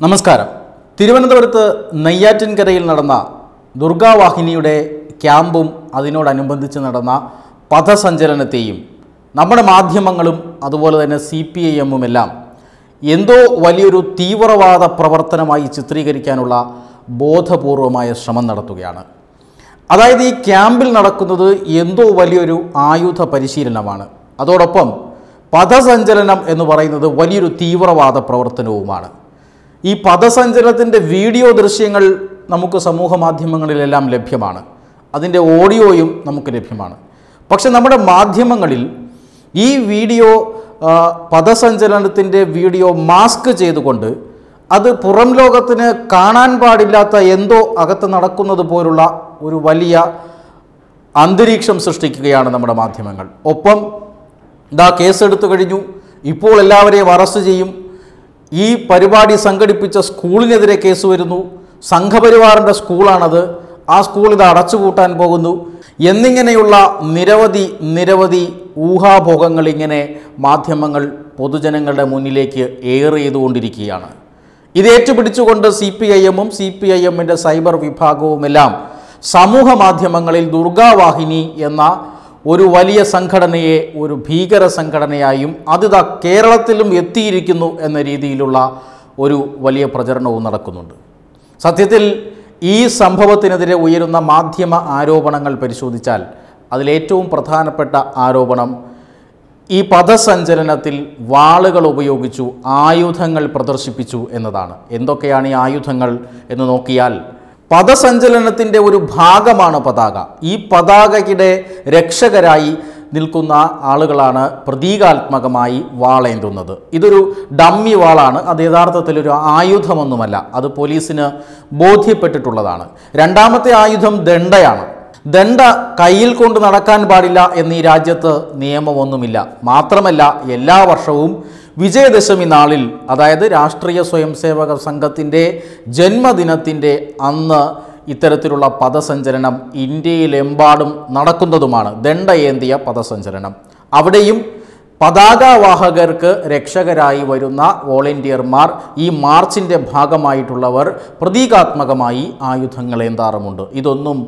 നമസ്കാരം. തിരുവനന്തപുരത്ത് നെയ്യാറ്റിൻകരയിൽ നടന്ന ദുർഗാവാഹിനിയുടെ ക്യാമ്പും അതിനോടനുബന്ധിച്ച് നടന്ന പഥസഞ്ചലനത്തെയും നമ്മുടെ മാധ്യമങ്ങളും അതുപോലെ തന്നെ സി പി ഐ എമ്മുമെല്ലാം എന്തോ വലിയൊരു തീവ്രവാദ പ്രവർത്തനമായി ചിത്രീകരിക്കാനുള്ള ബോധപൂർവമായ ശ്രമം നടത്തുകയാണ്. അതായത് ഈ ക്യാമ്പിൽ നടക്കുന്നത് എന്തോ വലിയൊരു ആയുധ പരിശീലനമാണ്. അതോടൊപ്പം പഥസഞ്ചലനം എന്ന് പറയുന്നത് വലിയൊരു തീവ്രവാദ പ്രവർത്തനവുമാണ്. ഈ പദസഞ്ചലത്തിന്റെ വീഡിയോ ദൃശ്യങ്ങൾ നമുക്ക് സമൂഹ മാധ്യമങ്ങളിലെല്ലാം ലഭ്യമാണ്. അതിന്റെ ഓഡിയോയും നമുക്ക് ലഭ്യമാണ്. പക്ഷെ നമ്മുടെ മാധ്യമങ്ങളിൽ ഈ വീഡിയോ പദസഞ്ചലനത്തിന്റെ വീഡിയോ മാസ്ക് ചെയ്തുകൊണ്ട് അത് പുറം ലോകത്തിന് കാണാൻ പാടില്ലാത്ത എന്തോ അകത്ത് നടക്കുന്നത് പോലുള്ള ഒരു വലിയ അന്തരീക്ഷം സൃഷ്ടിക്കുകയാണ് നമ്മുടെ മാധ്യമങ്ങൾ. ഒപ്പം ഇതാ കേസെടുത്തു കഴിഞ്ഞു. ഇപ്പോൾ എല്ലാവരെയും അറസ്റ്റ് ചെയ്യും. ഈ പരിപാടി സംഘടിപ്പിച്ച സ്കൂളിനെതിരെ കേസ് വരുന്നു. സംഘപരിവാറിന്റെ സ്കൂളാണത്. ആ സ്കൂൾ ഇത് അടച്ചുപൂട്ടാൻ പോകുന്നു. എന്നിങ്ങനെയുള്ള നിരവധി നിരവധി ഊഹാഭോഗങ്ങൾ ഇങ്ങനെ മാധ്യമങ്ങൾ പൊതുജനങ്ങളുടെ മുന്നിലേക്ക് എയർ ചെയ്തുകൊണ്ടിരിക്കുകയാണ്. ഇത് ഏറ്റുപിടിച്ചുകൊണ്ട് സി പി ഐ എമ്മും സി പി ഐ എമ്മിന്റെ സൈബർ വിഭാഗവുമെല്ലാം സമൂഹ മാധ്യമങ്ങളിൽ ദുർഗാവാഹിനി എന്ന ഒരു വലിയ സംഘടനയെ ഒരു ഭീകര സംഘടനയായും അതിതാ കേരളത്തിലും എത്തിയിരിക്കുന്നു എന്ന രീതിയിലുള്ള ഒരു വലിയ പ്രചരണവും നടക്കുന്നുണ്ട്. സത്യത്തിൽ ഈ സംഭവത്തിനെതിരെ ഉയരുന്ന മാധ്യമ ആരോപണങ്ങൾ പരിശോധിച്ചാൽ അതിലേറ്റവും പ്രധാനപ്പെട്ട ആരോപണം ഈ പദസഞ്ചലനത്തിൽ വാളുകൾ ഉപയോഗിച്ചു ആയുധങ്ങൾ പ്രദർശിപ്പിച്ചു എന്നതാണ്. എന്തൊക്കെയാണ് ഈ ആയുധങ്ങൾ എന്ന് നോക്കിയാൽ പദസഞ്ചലനത്തിന്റെ ഒരു ഭാഗമാണ് പതാക. ഈ പതാകയുടെ രക്ഷകരായി നിൽക്കുന്ന ആളുകളാണ് പ്രതീകാത്മകമായി വാളേന്തുന്നത്. ഇതൊരു ഡമ്മി വാളാണ്. അത് യഥാർത്ഥത്തിൽ ഒരു ആയുധമൊന്നുമല്ല. അത് പോലീസിന് ബോധ്യപ്പെട്ടിട്ടുള്ളതാണ്. രണ്ടാമത്തെ ആയുധം ദണ്ഡയാണ്. ദണ്ഡ കയ്യിൽ കൊണ്ട് നടക്കാൻ പാടില്ല എന്നീ രാജ്യത്ത് നിയമമൊന്നുമില്ല. മാത്രമല്ല എല്ലാ വർഷവും വിജയദശമി നാളിൽ അതായത് രാഷ്ട്രീയ സ്വയംസേവക സംഘത്തിന്റെ ജന്മദിനത്തിന്റെ അന്ന് ഇത്തരത്തിലുള്ള പദസഞ്ചലനം ഇന്ത്യയിലെമ്പാടും നടക്കുന്നതുമാണ്. ദണ്ഡയേന്തിയ പദസഞ്ചലനം അവിടെയും പതാകവാഹകർക്ക് രക്ഷകരായി വരുന്ന വോളണ്ടിയർമാർ ഈ മാർച്ചിന്റെ ഭാഗമായിട്ടുള്ളവർ പ്രതീകാത്മകമായി ആയുധങ്ങൾ ഏന്താറുമുണ്ട്. ഇതൊന്നും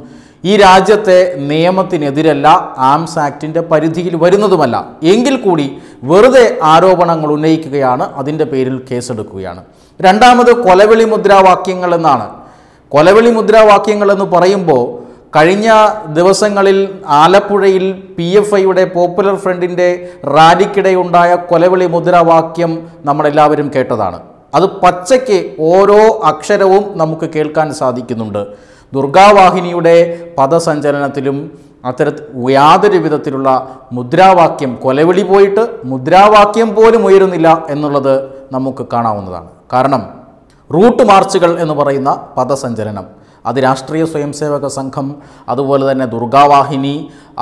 ഈ രാജ്യത്തെ നിയമത്തിനെതിരല്ല ആംസ് ആക്ടിന്റെ പരിധിയിൽ വരുന്നതുമല്ല. എങ്കിൽ കൂടി വെറുതെ ആരോപണങ്ങൾ ഉന്നയിക്കുകയാണ് അതിന്റെ പേരിൽ കേസെടുക്കുകയാണ്. രണ്ടാമത് കൊലവിളി മുദ്രാവാക്യങ്ങൾ എന്നാണ്. കൊലവിളി മുദ്രാവാക്യങ്ങൾ എന്ന് പറയുമ്പോൾ കഴിഞ്ഞ ദിവസങ്ങളിൽ ആലപ്പുഴയിൽ പി എഫ് ഐയുടെ പോപ്പുലർ ഫ്രണ്ടിന്റെ റാലിക്കിടെയുണ്ടായ കൊലവിളി മുദ്രാവാക്യം നമ്മളെല്ലാവരും കേട്ടതാണ്. അത് പച്ചയ്ക്ക് ഓരോ അക്ഷരവും നമുക്ക് കേൾക്കാൻ സാധിക്കുന്നുണ്ട്. ദുർഗാവാഹിനിയുടെ പദസഞ്ചലനത്തിലും അത്തര യാതൊരു വിധത്തിലുള്ള മുദ്രാവാക്യം കൊലവിളി പോയിട്ട് മുദ്രാവാക്യം പോലും ഉയരുന്നില്ല എന്നുള്ളത് നമുക്ക് കാണാവുന്നതാണ്. കാരണം റൂട്ട് മാർച്ചുകൾ എന്ന് പറയുന്ന പദസഞ്ചലനം അത് രാഷ്ട്രീയ സ്വയംസേവക സംഘം അതുപോലെ തന്നെ ദുർഗാവാഹിനി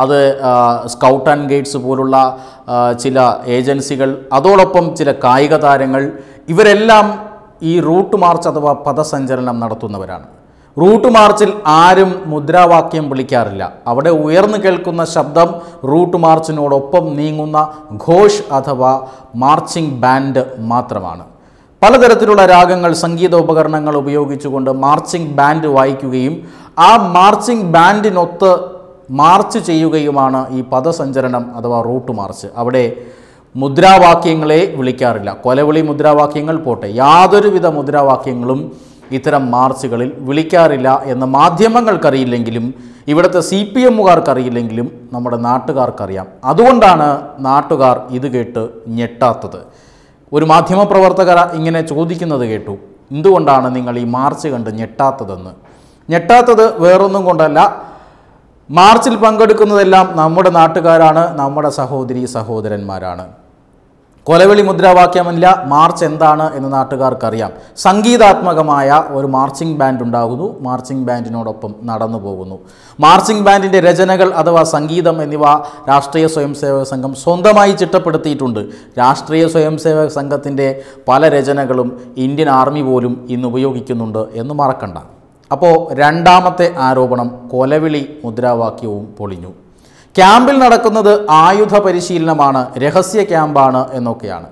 അത് സ്കൗട്ട് ആൻഡ് ഗൈഡ്സ് പോലുള്ള ചില ഏജൻസികൾ അതോടൊപ്പം ചില കായിക താരങ്ങൾ ഇവരെല്ലാം ഈ റൂട്ട് മാർച്ച് അഥവാ പദസഞ്ചലനം നടത്തുന്നവരാണ്. റൂട്ട് മാർച്ചിൽ ആരും മുദ്രാവാക്യം വിളിക്കാറില്ല. അവിടെ ഉയർന്നു കേൾക്കുന്ന ശബ്ദം റൂട്ട് മാർച്ചിനോടൊപ്പം നീങ്ങുന്ന ഘോഷ് അഥവാ മാർച്ചിംഗ് ബാൻഡ് മാത്രമാണ്. പലതരത്തിലുള്ള രാഗങ്ങൾ സംഗീത ഉപകരണങ്ങൾ ഉപയോഗിച്ചുകൊണ്ട് മാർച്ചിംഗ് ബാൻഡ് വായിക്കുകയും ആ മാർച്ചിംഗ് ബാൻഡിനൊത്ത് മാർച്ച് ചെയ്യുകയുമാണ് ഈ പദസഞ്ചരണം അഥവാ റൂട്ട് മാർച്ച്. അവിടെ മുദ്രാവാക്യങ്ങളെ വിളിക്കാറില്ല. കൊലവിളി മുദ്രാവാക്യങ്ങൾ പോട്ടെ. യാതൊരുവിധ മുദ്രാവാക്യങ്ങളും ഇത്തരം മാർച്ചുകളിൽ വിളിക്കാറില്ല എന്ന് മാധ്യമങ്ങൾക്കറിയില്ലെങ്കിലും ഇവിടുത്തെ സി പി എമ്മുകാർക്കറിയില്ലെങ്കിലും നമ്മുടെ നാട്ടുകാർക്കറിയാം. അതുകൊണ്ടാണ് നാട്ടുകാർ ഇത് കേട്ട് ഞെട്ടാത്തത്. ഒരു മാധ്യമപ്രവർത്തകർ ഇങ്ങനെ ചോദിക്കുന്നത് കേട്ടു എന്തുകൊണ്ടാണ് നിങ്ങൾ ഈ മാർച്ച് കണ്ട് ഞെട്ടാത്തതെന്ന്? ഞെട്ടാത്തത് വേറൊന്നും കൊണ്ടല്ല. മാർച്ചിൽ പങ്കെടുക്കുന്നതെല്ലാം നമ്മുടെ നാട്ടുകാരാണ് നമ്മുടെ സഹോദരി സഹോദരന്മാരാണ്. കൊലവിളി മുദ്രാവാക്യമല്ല മാർച്ച് എന്താണ് എന്ന് നാട്ടുകാർക്കറിയാം. സംഗീതാത്മകമായ ഒരു മാർച്ചിങ് ബാൻഡ് ഉണ്ടാകുന്നു. മാർച്ചിങ് ബാൻഡിനോടൊപ്പം നടന്നു പോകുന്നു. മാർച്ചിങ് ബാൻഡിന്റെ രചനകൾ അഥവാ സംഗീതം എന്നിവ രാഷ്ട്രീയ സ്വയംസേവക സംഘം സ്വന്തമായി ചിട്ടപ്പെടുത്തിയിട്ടുണ്ട്. രാഷ്ട്രീയ സ്വയംസേവക സംഘത്തിന്റെ പല രചനകളും ഇന്ത്യൻ ആർമി പോലും ഇന്ന് ഉപയോഗിക്കുന്നുണ്ട് എന്ന് മറക്കണ്ട. അപ്പോൾ രണ്ടാമത്തെ ആരോപണം കൊലവിളി മുദ്രാവാക്യവും പൊളിഞ്ഞു. ക്യാമ്പിൽ നടക്കുന്നത് ആയുധ പരിശീലനമാണ് രഹസ്യ ക്യാമ്പാണ് എന്നൊക്കെയാണ്.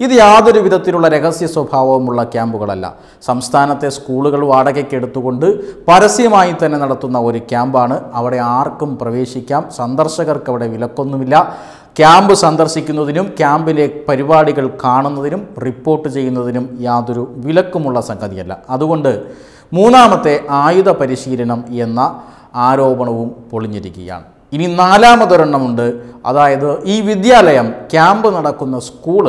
ഇത് യാതൊരു വിധത്തിലുള്ള രഹസ്യ സ്വഭാവവുമുള്ള ക്യാമ്പുകളല്ല. സംസ്ഥാനത്തെ സ്കൂളുകൾ വാടകയ്ക്ക് എടുത്തുകൊണ്ട് പരസ്യമായി തന്നെ നടത്തുന്ന ഒരു ക്യാമ്പാണ്. അവിടെ ആർക്കും പ്രവേശിക്കാം. സന്ദർശകർക്ക് അവിടെ വിലക്കൊന്നുമില്ല. ക്യാമ്പ് സന്ദർശിക്കുന്നതിനും ക്യാമ്പിലെ പരിപാടികൾ കാണുന്നതിനും റിപ്പോർട്ട് ചെയ്യുന്നതിനും യാതൊരു വിലക്കുമുള്ള സംഗതിയല്ല. അതുകൊണ്ട് മൂന്നാമത്തെ ആയുധ പരിശീലനം എന്ന ആരോപണവും പൊളിഞ്ഞിരിക്കുകയാണ്. ഇനി നാലാമതൊരെണ്ണമുണ്ട്. അതായത് ഈ വിദ്യാലയം ക്യാമ്പ് നടക്കുന്ന സ്കൂൾ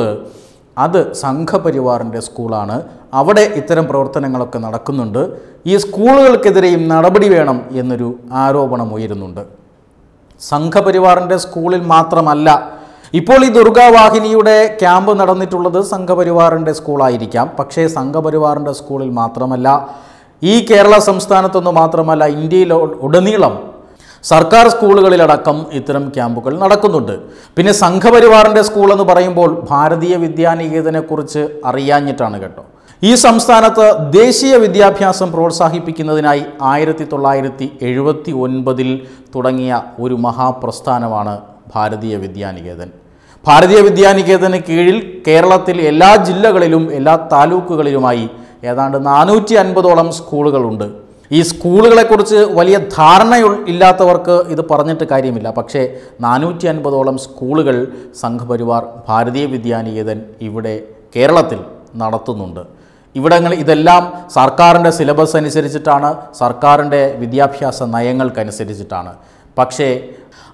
അത് സംഘപരിവാറിന്റെ സ്കൂളാണ്. അവിടെ ഇത്തരം പ്രവർത്തനങ്ങളൊക്കെ നടക്കുന്നുണ്ട്. ഈ സ്കൂളുകൾക്കെതിരെയും നടപടി വേണം എന്നൊരു ആരോപണം ഉയരുന്നുണ്ട്. സംഘപരിവാറിന്റെ സ്കൂളിൽ മാത്രമല്ല ഇപ്പോൾ ഈ ദുർഗാവാഹിനിയുടെ ക്യാമ്പ് നടന്നിട്ടുള്ളത് സംഘപരിവാറിന്റെ സ്കൂളായിരിക്കാം. പക്ഷേ സംഘപരിവാറിന്റെ സ്കൂളിൽ മാത്രമല്ല ഈ കേരള സംസ്ഥാനത്തൊന്നു മാത്രമല്ല ഇന്ത്യയിൽ ഉടനീളം സർക്കാർ സ്കൂളുകളിലടക്കം ഇത്തരം ക്യാമ്പുകൾ നടക്കുന്നുണ്ട്. പിന്നെ സംഘപരിവാറിന്റെ സ്കൂൾ എന്ന് പറയുമ്പോൾ ഭാരതീയ വിദ്യാനികേതനെക്കുറിച്ച് അറിയാഞ്ഞിട്ടാണ് കേട്ടോ. ഈ സംസ്ഥാനത്ത് ദേശീയ വിദ്യാഭ്യാസം പ്രോത്സാഹിപ്പിക്കുന്നതിനായി ആയിരത്തി തൊള്ളായിരത്തി എഴുപത്തി ഒൻപതിൽ തുടങ്ങിയ ഒരു മഹാപ്രസ്ഥാനമാണ് ഭാരതീയ വിദ്യാനികേതൻ. ഭാരതീയ വിദ്യാനികേതന് കീഴിൽ കേരളത്തിൽ എല്ലാ ജില്ലകളിലും എല്ലാ താലൂക്കുകളിലുമായി ഏതാണ്ട് നാനൂറ്റി അൻപതോളം സ്കൂളുകളുണ്ട്. ഈ സ്കൂളുകളെക്കുറിച്ച് വലിയ ധാരണ ഇല്ലാത്തവർക്ക് ഇത് പറഞ്ഞിട്ട് കാര്യമില്ല. പക്ഷേ നാനൂറ്റി അൻപതോളം സ്കൂളുകൾ സംഘപരിവാർ ഭാരതീയ വിദ്യാനികേതൻ ഇവിടെ കേരളത്തിൽ നടത്തുന്നുണ്ട്. ഇവിടങ്ങൾ ഇതെല്ലാം സർക്കാരിന്റെ സിലബസ് അനുസരിച്ചിട്ടാണ് സർക്കാരിന്റെ വിദ്യാഭ്യാസ നയങ്ങൾക്കനുസരിച്ചിട്ടാണ്. പക്ഷേ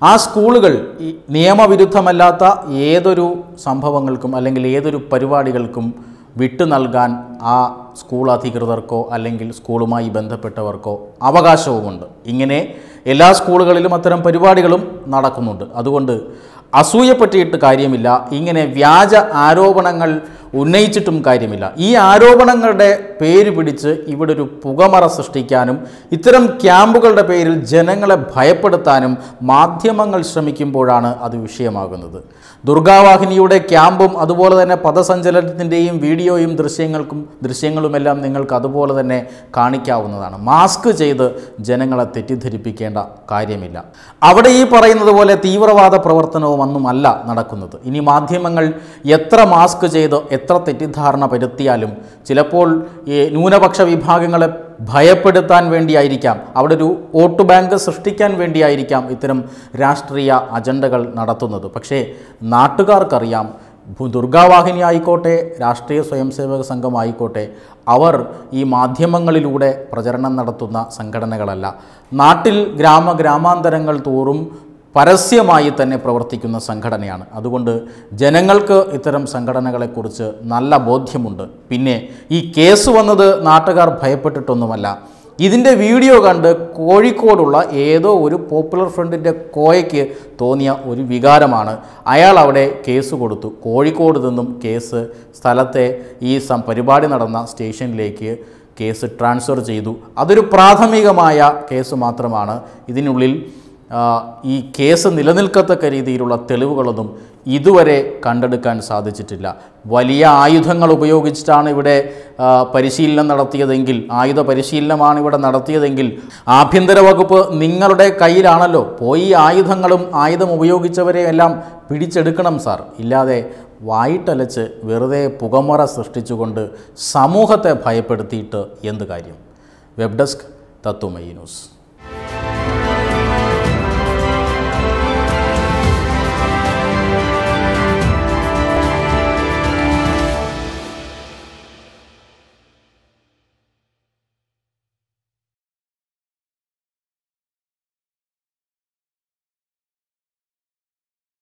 ആ സ്കൂളുകൾ നിയമവിരുദ്ധമല്ലാത്ത ഏതൊരു സംഭവങ്ങൾക്കും അല്ലെങ്കിൽ ഏതൊരു പരിപാടികൾക്കും വിട്ടു നൽകാൻ ആ സ്കൂൾ അധികൃതർക്കോ അല്ലെങ്കിൽ സ്കൂളുമായി ബന്ധപ്പെട്ടവർക്കോ അവകാശവുമുണ്ട്. ഇങ്ങനെ എല്ലാ സ്കൂളുകളിലും അത്തരം പരിപാടികളും നടക്കുന്നുണ്ട്. അതുകൊണ്ട് അസൂയപ്പെട്ടിട്ട് കാര്യമില്ല. ഇങ്ങനെ വ്യാജ ആരോപണങ്ങൾ ഉന്നയിച്ചിട്ടും കാര്യമില്ല. ഈ ആരോപണങ്ങളുടെ പേര് പിടിച്ച് ഇവിടെ ഒരു പുകമറ സൃഷ്ടിക്കാനും ഇത്തരം ക്യാമ്പുകളുടെ പേരിൽ ജനങ്ങളെ ഭയപ്പെടുത്താനും മാധ്യമങ്ങൾ ശ്രമിക്കുമ്പോഴാണ് അത് വിഷയമാകുന്നത്. ദുർഗാവാഹിനിയുടെ ക്യാമ്പും അതുപോലെ തന്നെ പദസഞ്ചലനത്തിന്റെയും വീഡിയോയും ദൃശ്യങ്ങൾക്കും ദൃശ്യങ്ങളുമെല്ലാം നിങ്ങൾക്ക് അതുപോലെ തന്നെ കാണിക്കാവുന്നതാണ്. മാസ്ക് ചെയ്ത് ജനങ്ങളെ തെറ്റിദ്ധരിപ്പിക്കേണ്ട കാര്യമില്ല. അവിടെ ഈ പറയുന്നത് പോലെ തീവ്രവാദ പ്രവർത്തനവും ഒന്നുമല്ല നടക്കുന്നത്. ഇനി മാധ്യമങ്ങൾ എത്ര മാസ്ക് ചെയ്ത് എത്ര തെറ്റിദ്ധാരണ പരുത്തിയാലും ചിലപ്പോൾ ഈ ന്യൂനപക്ഷ വിഭാഗങ്ങളെ ഭയപ്പെടുത്താൻ വേണ്ടിയായിരിക്കാം. അവിടെ ഒരു വോട്ട് ബാങ്ക് സൃഷ്ടിക്കാൻ വേണ്ടിയായിരിക്കാം ഇത്തരം രാഷ്ട്രീയ അജണ്ടകൾ നടത്തുന്നത്. പക്ഷേ നാട്ടുകാർക്കറിയാം ദുർഗാവാഹിനി ആയിക്കോട്ടെ രാഷ്ട്രീയ സ്വയംസേവക സംഘം ആയിക്കോട്ടെ അവർ ഈ മാധ്യമങ്ങളിലൂടെ പ്രചരണം നടത്തുന്ന സംഘടനകളല്ല. നാട്ടിൽ ഗ്രാമ ഗ്രാമാന്തരങ്ങൾ തോറും പരസ്യമായി തന്നെ പ്രവർത്തിക്കുന്ന സംഘടനയാണ്. അതുകൊണ്ട് ജനങ്ങൾക്ക് ഇത്തരം സംഘടനകളെക്കുറിച്ച് നല്ല ബോധ്യമുണ്ട്. പിന്നെ ഈ കേസ് വന്നത് നാട്ടുകാർ ഭയപ്പെട്ടിട്ടൊന്നുമല്ല. ഇതിന്റെ വീഡിയോ കണ്ട് കോഴിക്കോടുള്ള ഏതോ ഒരു പോപ്പുലർ ഫ്രണ്ടിന്റെ കോയയ്ക്ക് തോന്നിയ ഒരു വികാരമാണ്. അയാൾ അവിടെ കേസ് കൊടുത്തു. കോഴിക്കോട് നിന്നും കേസ് സ്ഥലത്തെ ഈ പരിപാടി നടന്ന സ്റ്റേഷനിലേക്ക് കേസ് ട്രാൻസ്ഫർ ചെയ്തു. അതൊരു പ്രാഥമികമായ കേസ് മാത്രമാണ്. ഇതിനുള്ളിൽ ഈ കേസ് നിലനിൽക്കത്തക്ക രീതിയിലുള്ള തെളിവുകളൊന്നും ഇതുവരെ കണ്ടെടുക്കാൻ സാധിച്ചിട്ടില്ല. വലിയ ആയുധങ്ങൾ ഉപയോഗിച്ചിട്ടാണ് ഇവിടെ പരിശീലനം നടത്തിയതെങ്കിൽ ആയുധ പരിശീലനമാണ് ഇവിടെ നടത്തിയതെങ്കിൽ ആഭ്യന്തര വകുപ്പ് നിങ്ങളുടെ കയ്യിലാണല്ലോ. പോയി ആയുധങ്ങളും ആയുധം ഉപയോഗിച്ചവരെ എല്ലാം പിടിച്ചെടുക്കണം സാർ. ഇല്ലാതെ വായിട്ടലച്ച് വെറുതെ പുകമറ സൃഷ്ടിച്ചുകൊണ്ട് സമൂഹത്തെ ഭയപ്പെടുത്തിയിട്ട് എന്ത് കാര്യം? Web desk Tatwamayi news.